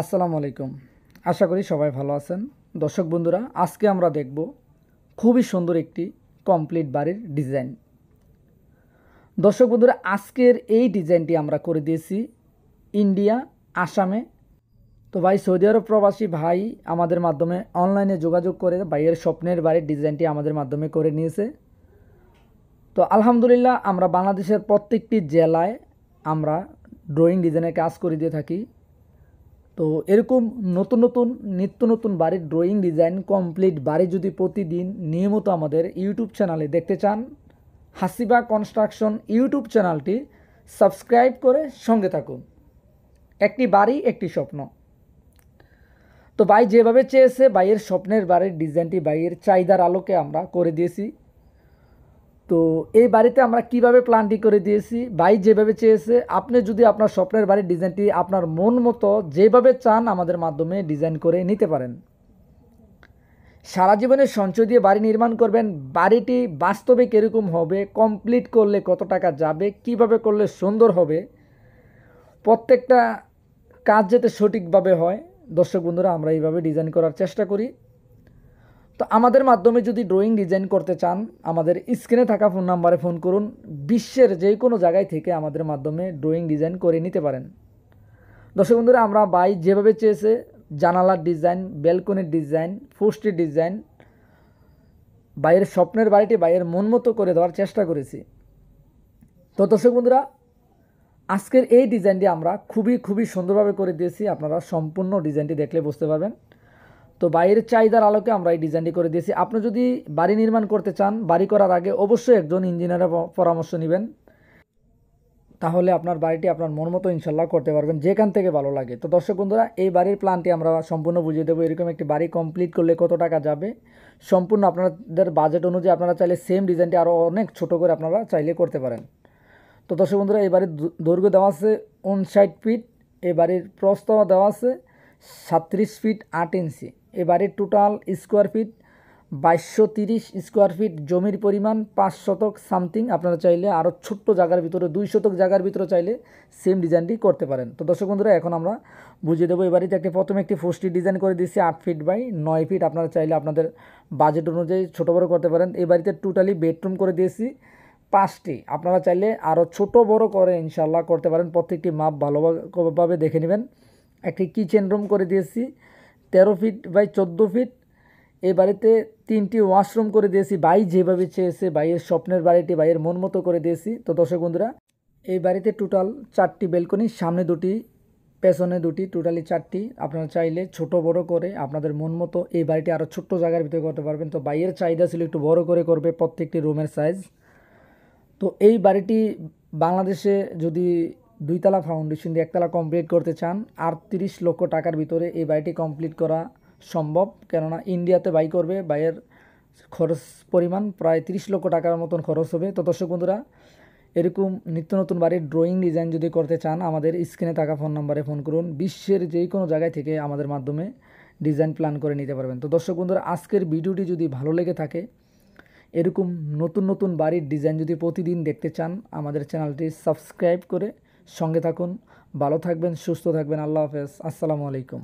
আসসালামু আলাইকুম। আশা করি সবাই ভালো আছেন। দর্শক বন্ধুরা, আজকে আমরা দেখব খুবই সুন্দর একটি কমপ্লিট বাড়ির ডিজাইন দর্শক বন্ধুরা, আজকের এই ডিজাইনটি আমরা করে দিয়েছি ইন্ডিয়া আসামে তো ভাই সৌদি আরব প্রবাসী ভাই আমাদের মাধ্যমে অনলাইনে যোগাযোগ করে ভাইয়ের স্বপ্নের বাড়ির ডিজাইনটি আমাদের মাধ্যমে করে নিয়েছে। তো আলহামদুলিল্লাহ, আমরা বাংলাদেশের প্রত্যেকটি জেলায় আমরা ড্রয়িং ডিজাইনের কাজ করে দিয়ে থাকি। তো এরকম নতুন নতুন, নিত্য নতুন বাড়ির ড্রয়িং ডিজাইন কমপ্লিট বাড়ি যদি প্রতিদিন নিয়মিত আমাদের ইউটিউব চ্যানেলে দেখতে চান, হাসিবা কনস্ট্রাকশন ইউটিউব চ্যানেলটি সাবস্ক্রাইব করে সঙ্গে থাকুন। একটি বাড়ি, একটি স্বপ্ন। তো ভাই যেভাবে চেয়েছে, ভাইয়ের স্বপ্নের বাড়ির ডিজাইনটি ভাইয়ের চাহিদার আলোকে আমরা করে দিয়েছি। তো এই বাড়িতে আমরা কীভাবে প্ল্যানটি করে দিয়েছি, ভাই যেভাবে চেয়েছে, আপনি যদি আপনার স্বপ্নের বাড়ির ডিজাইনটি আপনার মন মতো যেভাবে চান আমাদের মাধ্যমে ডিজাইন করে নিতে পারেন। সারা জীবনে সঞ্চয় দিয়ে বাড়ি নির্মাণ করবেন, বাড়িটি বাস্তবে কীরকম হবে কমপ্লিট করলে কত টাকা যাবে, কীভাবে করলে সুন্দর হবে, প্রত্যেকটা কাজ যাতে সঠিকভাবে হয়। দর্শক বন্ধুরা, আমরা এইভাবে ডিজাইন করার চেষ্টা করি। তো আমাদের মাধ্যমে যদি ড্রয়িং ডিজাইন করতে চান, আমাদের স্ক্রিনে থাকা ফোন নাম্বারে ফোন করুন। বিশ্বের যে কোনো জায়গায় থেকে আমাদের মাধ্যমে ড্রয়িং ডিজাইন করে নিতে পারেন। দর্শক বন্ধুরা, আমরা বাই যেভাবে চেয়েছে, জানালার ডিজাইন ব্যালকনির ডিজাইন ফুস্টির ডিজাইন বাইরের স্বপ্নের বাড়িটি বাইরের মন মতো করে দেওয়ার চেষ্টা করেছি। তো দর্শক বন্ধুরা, আজকের এই ডিজাইনটি আমরা খুবই খুবই সুন্দরভাবে করে দিয়েছি। আপনারা সম্পূর্ণ ডিজাইনটি দেখলে বুঝতে পারবেন। তো বাইরের চাহিদার আলোকে আমরা এই ডিজাইনটি করে দিয়েছি। আপনি যদি বাড়ি নির্মাণ করতে চান, বাড়ি করার আগে অবশ্যই একজন ইঞ্জিনিয়ারের পরামর্শ নেবেন। তাহলে আপনার বাড়িটি আপনার মন মতো ইনশাল্লাহ করতে পারবেন, যেখান থেকে ভালো লাগে। তো দর্শক বন্ধুরা, এই বাড়ির প্ল্যানটি আমরা সম্পূর্ণ বুঝিয়ে দেবো। এরকম একটি বাড়ি কমপ্লিট করলে কত টাকা যাবে? সম্পূর্ণ আপনাদের বাজেট অনুযায়ী আপনারা চাইলে সেম ডিজাইনটি আরও অনেক ছোট করে আপনারা চাইলে করতে পারেন। তো দর্শক বন্ধুরা, এই বাড়ির দৈর্ঘ্য দেওয়া আছে উনষাট ফিট এই বাড়ির প্রস্তাব দেওয়া আছে সাতত্রিশ ফিট আট ইঞ্চি এ বাড়ির টোটাল স্কোয়ার ফিট বাইশশো তিরিশ স্কোয়ার ফিট জমির পরিমাণ পাঁচ শতক সামথিং আপনারা চাইলে আরও ছোট্ট জায়গার ভিতরে দুই শতক জায়গার ভিতরে চাইলে সেম ডিজাইনটি করতে পারেন। তো দর্শক বন্ধুরা, এখন আমরা বুঝিয়ে দেবো বাড়িতে একটি প্রথমে একটি ফোস্টি ডিজাইন করে দিচ্ছি আট ফিট বাই নয় ফিট আপনারা চাইলে আপনাদের বাজেট অনুযায়ী ছোটো বড়ো করতে পারেন। এই বাড়িতে টোটালি বেডরুম করে দিয়েছি পাঁচটি। আপনারা চাইলে আরও ছোট বড় করে ইনশাল্লাহ করতে পারেন। প্রত্যেকটি মাপ ভালোভাবে দেখে নেবেন। একটি কিচেন রুম করে দিয়েছি। তেরো ফিট বাই চোদ্দ ফিট এই বাড়িতে তিনটি ওয়াশরুম করে দিয়েছি। বাই যেভাবে চেয়েছে বাইয়ের স্বপ্নের বাড়িটি বাইয়ের মন মতো করে দিয়েছি। তো দর্শক বন্ধুরা, এই বাড়িতে টোটাল চারটি বেলকনি সামনে দুটি, পেছনে দুটি টোটালি চারটি। আপনারা চাইলে ছোট বড় করে আপনাদের মন মতো এই বাড়িটি আরও ছোট্ট জায়গার ভিতরে করতে পারবেন। তো বাইয়ের চাহিদা ছিল একটু বড় করে করবে প্রত্যেকটি রুমের সাইজ তো এই বাড়িটি বাংলাদেশে যদি দুইতলা ফাউন্ডেশন দিয়ে একতলা কমপ্লিট করতে চান, আটত্রিশ লক্ষ টাকার ভিতরে এই বাড়িটি কমপ্লিট করা সম্ভব। কেননা ইন্ডিয়াতে বাই করবে বাইয়ের খরচ পরিমাণ প্রায় তিরিশ লক্ষ টাকার মতন খরচ হবে। তো দর্শক বন্ধুরা, এরকম নিত্য নতুন বাড়ির ড্রয়িং ডিজাইন যদি করতে চান, আমাদের স্ক্রিনে থাকা ফোন নাম্বারে ফোন করুন। বিশ্বের যে কোনো জায়গায় থেকে আমাদের মাধ্যমে ডিজাইন প্ল্যান করে নিতে পারবেন। তো দর্শক বন্ধুরা, আজকের ভিডিওটি যদি ভালো লেগে থাকে, এরকম নতুন নতুন বাড়ির ডিজাইন যদি প্রতিদিন দেখতে চান, আমাদের চ্যানেলটি সাবস্ক্রাইব করে সঙ্গে থাকুন ভালো থাকবেন সুস্থ থাকবেন আল্লাহ হাফেজ। আসসালামু আলাইকুম।